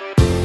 you